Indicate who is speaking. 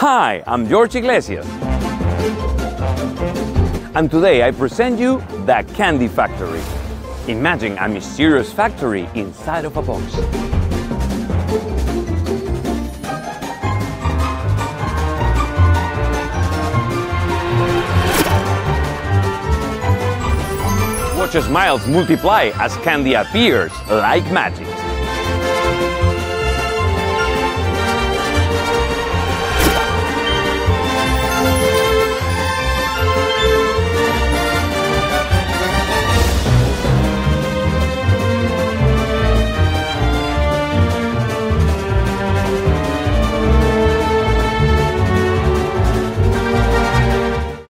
Speaker 1: Hi, I'm George Iglesias. And today I present you the Candy Factory. Imagine a mysterious factory inside of a box. Watch as smiles multiply as candy appears like magic.